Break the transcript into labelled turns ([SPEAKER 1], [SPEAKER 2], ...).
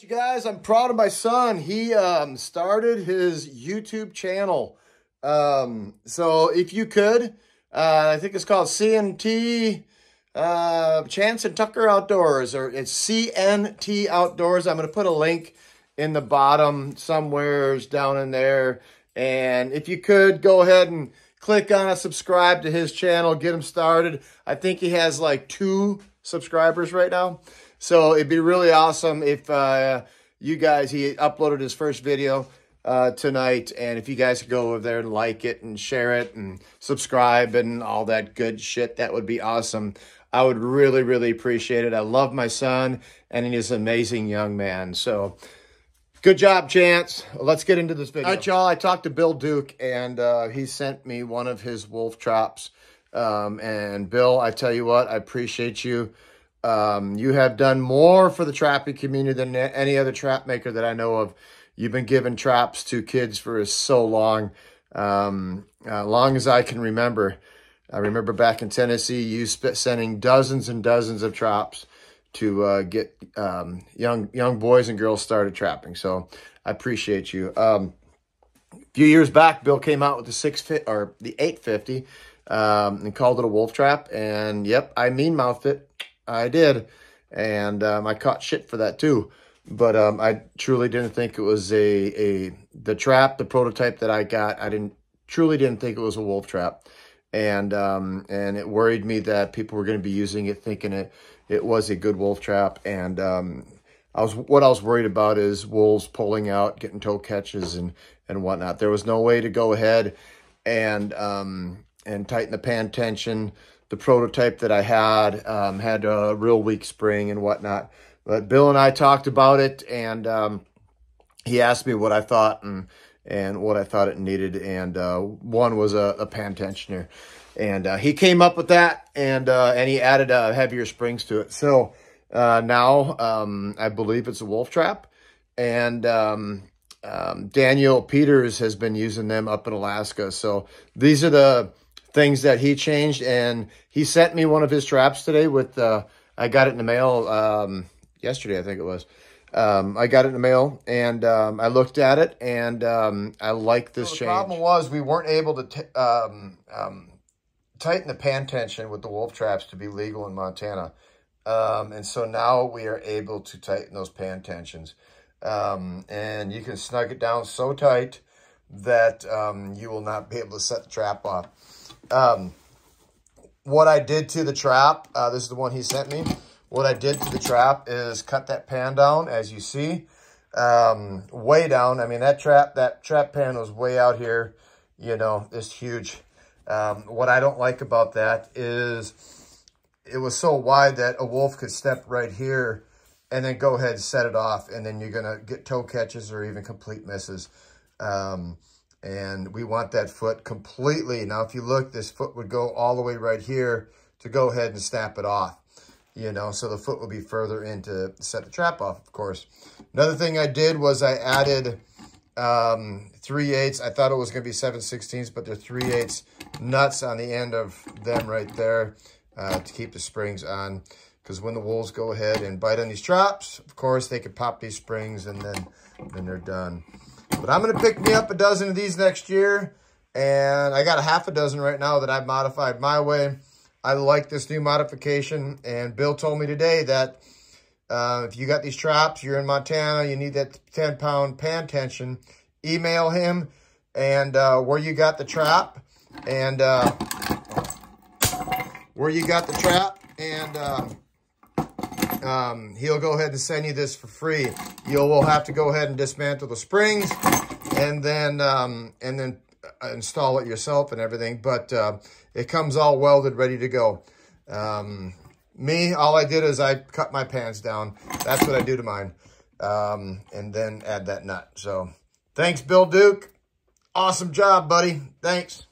[SPEAKER 1] You guys, I'm proud of my son. He um, started his YouTube channel. Um, so if you could, uh, I think it's called CNT uh, Chance and Tucker Outdoors, or it's CNT Outdoors. I'm going to put a link in the bottom somewheres down in there. And if you could, go ahead and click on a subscribe to his channel, get him started. I think he has like two subscribers right now. So it'd be really awesome if uh, you guys, he uploaded his first video uh, tonight. And if you guys could go over there and like it and share it and subscribe and all that good shit, that would be awesome. I would really, really appreciate it. I love my son and he's an amazing young man. So good job, Chance. Let's get into this video. All right, y'all. I talked to Bill Duke and uh, he sent me one of his wolf traps. Um, and Bill, I tell you what, I appreciate you. Um, you have done more for the trapping community than any other trap maker that I know of. You've been giving traps to kids for so long, um, uh, long as I can remember. I remember back in Tennessee, you sending dozens and dozens of traps to uh, get um, young young boys and girls started trapping. So I appreciate you. Um, a few years back, Bill came out with the six fit or the 850 um, and called it a wolf trap. And yep, I mean mouthed it. I did. And um, I caught shit for that too. But um, I truly didn't think it was a, a, the trap, the prototype that I got, I didn't, truly didn't think it was a wolf trap. And, um, and it worried me that people were going to be using it thinking it, it was a good wolf trap. And, um, I was, what I was worried about is wolves pulling out, getting toe catches and, and whatnot. There was no way to go ahead and, um, and tighten the pan tension the prototype that I had um, had a real weak spring and whatnot. But Bill and I talked about it, and um, he asked me what I thought and and what I thought it needed. And uh, one was a, a pan tensioner, and uh, he came up with that, and uh, and he added uh, heavier springs to it. So uh, now um, I believe it's a wolf trap, and um, um, Daniel Peters has been using them up in Alaska. So these are the things that he changed. And he sent me one of his traps today with, uh, I got it in the mail um, yesterday, I think it was. Um, I got it in the mail and um, I looked at it and um, I like this so the change. The problem was we weren't able to um, um, tighten the pan tension with the wolf traps to be legal in Montana. Um, and so now we are able to tighten those pan tensions. Um, and you can snug it down so tight that um, you will not be able to set the trap off. Um, what I did to the trap, uh, this is the one he sent me. What I did to the trap is cut that pan down, as you see, um, way down. I mean, that trap, that trap pan was way out here, you know, it's huge. Um, what I don't like about that is it was so wide that a wolf could step right here and then go ahead and set it off. And then you're going to get toe catches or even complete misses. Um, and we want that foot completely. Now, if you look, this foot would go all the way right here to go ahead and snap it off, you know, so the foot would be further in to set the trap off, of course. Another thing I did was I added um, 3 eighths. I thought it was going to be 7 sixteenths, but they're 3 eighths nuts on the end of them right there uh, to keep the springs on. Because when the wolves go ahead and bite on these traps, of course, they could pop these springs and then, then they're done. But I'm going to pick me up a dozen of these next year. And I got a half a dozen right now that I've modified my way. I like this new modification. And Bill told me today that uh, if you got these traps, you're in Montana, you need that 10-pound pan tension, email him and uh, where you got the trap and uh, where you got the trap and uh, um, he'll go ahead and send you this for free. You'll have to go ahead and dismantle the springs and then um, and then uh, install it yourself and everything. But uh, it comes all welded, ready to go. Um, me, all I did is I cut my pans down. That's what I do to mine. Um, and then add that nut. So thanks, Bill Duke. Awesome job, buddy. Thanks.